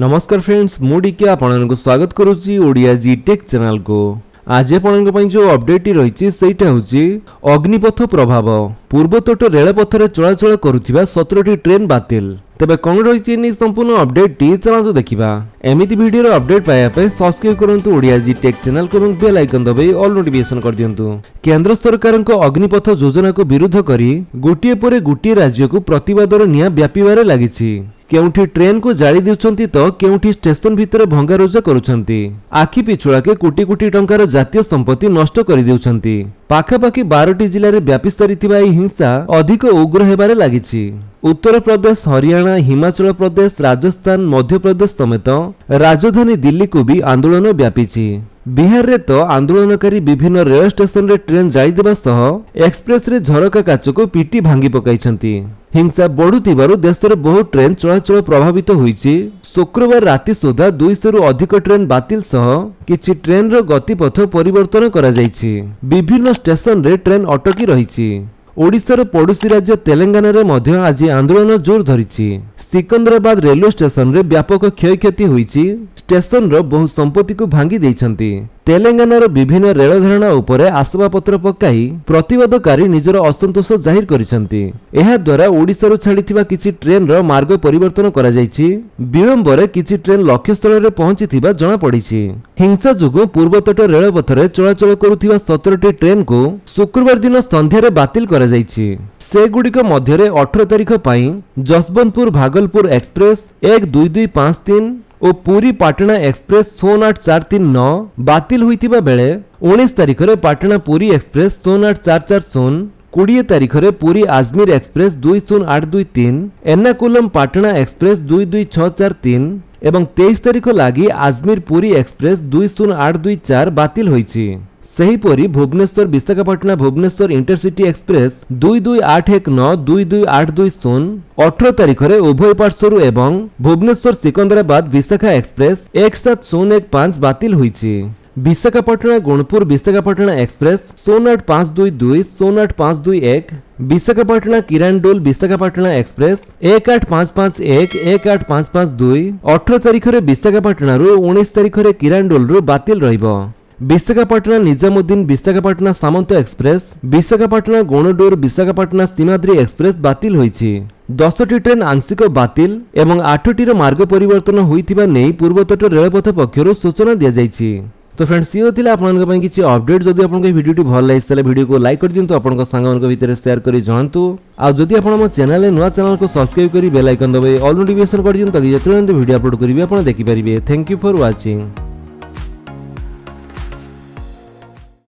ନମସ୍କାର ଫ୍ରେଣ୍ଡସ୍ ମୁଁ ଡିକେ ଆପଣମାନଙ୍କୁ ସ୍ୱାଗତ କରୁଛି ଓଡ଼ିଆ ଜି ଟେକ୍ ଚ୍ୟାନେଲକୁ ଆଜି ଆପଣଙ୍କ ପାଇଁ ଯେଉଁ ଅପଡେଟ୍ଟି ରହିଛି ସେଇଟା ହେଉଛି ଅଗ୍ନିପଥ ପ୍ରଭାବ ପୂର୍ବତଟ ରେଳପଥରେ ଚଳାଚଳ କରୁଥିବା ସତରଟି ଟ୍ରେନ୍ ବାତିଲ ତେବେ କ'ଣ ରହିଛି ଏ ସମ୍ପୂର୍ଣ୍ଣ ଅପଡେଟ୍ଟି ଚାଲନ୍ତୁ ଦେଖିବା ଏମିତି ଭିଡ଼ିଓର ଅପଡେଟ୍ ପାଇବା ପାଇଁ ସବସ୍କ୍ରାଇବ୍ କରନ୍ତୁ ଓଡ଼ିଆ ଜି ଟେକ୍ ଚ୍ୟାନେଲକୁ ଏବଂ ବେଲ୍ ଆଇକନ୍ ଦବାଇ ଅଲ୍ ନୋଟିଫିକେସନ୍ କରିଦିଅନ୍ତୁ କେନ୍ଦ୍ର ସରକାରଙ୍କ ଅଗ୍ନିପଥ ଯୋଜନାକୁ ବିରୁଦ୍ଧ କରି ଗୋଟିଏ ପରେ ଗୋଟିଏ ରାଜ୍ୟକୁ ପ୍ରତିବାଦର ନିଆଁ ବ୍ୟାପିବାରେ ଲାଗିଛି କେଉଁଠି ଟ୍ରେନ୍କୁ ଜାଳି ଦେଉଛନ୍ତି ତ କେଉଁଠି ଷ୍ଟେସନ ଭିତରେ ଭଙ୍ଗାରୁଜା କରୁଛନ୍ତି ଆଖି ପିଛୁଳାକେ କୋଟି କୋଟି ଟଙ୍କାର ଜାତୀୟ ସମ୍ପତ୍ତି ନଷ୍ଟ କରିଦେଉଛନ୍ତି ପାଖାପାଖି ବାରଟି ଜିଲ୍ଲାରେ ବ୍ୟାପି ସାରିଥିବା ଏହି ହିଂସା ଅଧିକ ଉଗ୍ର ହେବାରେ ଲାଗିଛି ଉତ୍ତରପ୍ରଦେଶ ହରିୟାଣା ହିମାଚଳ ପ୍ରଦେଶ ରାଜସ୍ଥାନ ମଧ୍ୟପ୍ରଦେଶ ସମେତ ରାଜଧାନୀ ଦିଲ୍ଲୀକୁ ବି ଆନ୍ଦୋଳନ ବ୍ୟାପିଛି ବିହାରରେ ତ ଆନ୍ଦୋଳନକାରୀ ବିଭିନ୍ନ ରେଳ ଷ୍ଟେସନରେ ଟ୍ରେନ୍ ଜାଳିଦେବା ସହ ଏକ୍ସପ୍ରେସ୍ରେ ଝରକା କାଚକୁ ପିଟି ଭାଙ୍ଗି ପକାଇଛନ୍ତି ହିଂସା ବଢ଼ୁଥିବାରୁ ଦେଶରେ ବହୁ ଟ୍ରେନ୍ ଚଳାଚଳ ପ୍ରଭାବିତ ହୋଇଛି ଶୁକ୍ରବାର ରାତି ସୁଦ୍ଧା ଦୁଇଶହରୁ ଅଧିକ ଟ୍ରେନ୍ ବାତିଲ ସହ କିଛି ଟ୍ରେନ୍ର ଗତିପଥ ପରିବର୍ତ୍ତନ କରାଯାଇଛି ବିଭିନ୍ନ ଷ୍ଟେସନରେ ଟ୍ରେନ୍ ଅଟକି ରହିଛି ଓଡ଼ିଶାର ପଡ଼ୋଶୀ ରାଜ୍ୟ ତେଲେଙ୍ଗାନାରେ ମଧ୍ୟ ଆଜି ଆନ୍ଦୋଳନ ଜୋର ଧରିଛି ସିକନ୍ଦରାବାଦ ରେଲୱେ ଷ୍ଟେସନରେ ବ୍ୟାପକ କ୍ଷୟକ୍ଷତି ହୋଇଛି ଷ୍ଟେସନର ବହୁ ସମ୍ପତ୍ତିକୁ ଭାଙ୍ଗି ଦେଇଛନ୍ତି ତେଲେଙ୍ଗାନାର ବିଭିନ୍ନ ରେଳ ଧାରଣା ଉପରେ ଆସବାବପତ୍ର ପକାଇ ପ୍ରତିବାଦକାରୀ ନିଜର ଅସନ୍ତୋଷ ଜାହିର କରିଛନ୍ତି ଏହାଦ୍ୱାରା ଓଡ଼ିଶାରୁ ଛାଡ଼ିଥିବା କିଛି ଟ୍ରେନ୍ର ମାର୍ଗ ପରିବର୍ତ୍ତନ କରାଯାଇଛି ବିଳମ୍ବରେ କିଛି ଟ୍ରେନ୍ ଲକ୍ଷ୍ୟସ୍ଥଳରେ ପହଞ୍ଚିଥିବା ଜଣାପଡ଼ିଛି ହିଂସା ଯୋଗୁଁ ପୂର୍ବତଟ ରେଳପଥରେ ଚଳାଚଳ କରୁଥିବା ସତରଟି ଟ୍ରେନ୍କୁ ଶୁକ୍ରବାର ଦିନ ସନ୍ଧ୍ୟାରେ ବାତିଲ କରାଯାଇଛି সেগুড়িক মধ্যে অঠর তারিখ পাই যশবন্তপুর ভাগলপুর এক্সপ্রেস এক দুই দুই পাঁচ তিন ও পুরী পাটনা এক্সপ্রেস শূন্য আট চার তিন ন বাতিল হয়ে বেড়ে উনিশ তারিখের পাটনা পুরী এক্সপ্রেস শূন্য আট চার চার শূন্য কোড়িয়ে তারিখে পুরী আজমির এক্সপ্রেস দুই শূন্য আট দুই তিন এর্নাকুলম পাটনা এক্সপ্রেস দুই দুই ছ চার তিন এবং তেইশ তারিখ লাগি আজমির পুরী এক্সপ্রেস দুই শূন্য আট দুই চার বাতিল হয়েছে ସେହିପରି ଭୁବନେଶ୍ୱର ବିଶାଖାପାଟଣା ଭୁବନେଶ୍ୱର ଇଣ୍ଟରସିଟି ଏକ୍ସପ୍ରେସ୍ ଦୁଇ ଦୁଇ ଆଠ ଏକ ନଅ ଦୁଇ ଦୁଇ ଆଠ ଦୁଇ ଶୂନ ଅଠର ତାରିଖରେ ଉଭୟ ପାର୍ଶ୍ୱରୁ ଏବଂ ଭୁବନେଶ୍ୱର ସିକନ୍ଦରାବାଦ ବିଶାଖା ଏକ୍ସପ୍ରେସ୍ ଏକ ସାତ ଶୂନ ଏକ ପାଞ୍ଚ ବାତିଲ ହୋଇଛି বিশাখাপট্টনা গুণপুর বিশাখাপট্টনা এক্সপ্রেস শূন্য আট পাঁচ দুই দুই শূন্য আট পাঁচ দুই এক বিশাখাপট্টনা কিরানডোল বিশাখাপট্টনা এক্সপ্রেস এক আট পাঁচ পাঁচ এক এক আট পাঁচ পাঁচ দুই অঠর তারিখরে বিশাখাপট্টনার উনিশ তারিখরে কিরানডোলর বাতিল রহব বিশাখাপাটনা নিজামুদ্দিন বিশাখাপাটনা সামন্ত এক্সপ্রেস বিশাখাপাটনা গৌণডোর বিশাখাপাটনা সীমাদ্রী এক্সপ্রেস বাতিল হয়েছে দশটি ট্রেন আংশিক বাতিল এবং আটটি মার্গ পরিবর্তন হয়েছে নেই পূর্বতট রেলপথ পক্ষ সূচনা দিয়ে যাই তো ফ্রেন্ডস ইয়ে লা আপনার কিছু অপডেট যদি আপনার এই ভিডিওটি ভাল লাগে তাহলে ভিডিওকে লাইক করে দিন আপনার সাংমানক ভিতরে সেয়ার করে জনাতু আর যদি আপনার আমার চ্যানেলে নয় চ্যানেলকে সবসক্রাইব করে বেলাইকন দেবে অল নোটিফিকেশন করে দিন তাকে যেতে ভিডিও আপলোড করবে আপনার দেখিপারে থ্যাংক ইউ ফর ওয়াচিং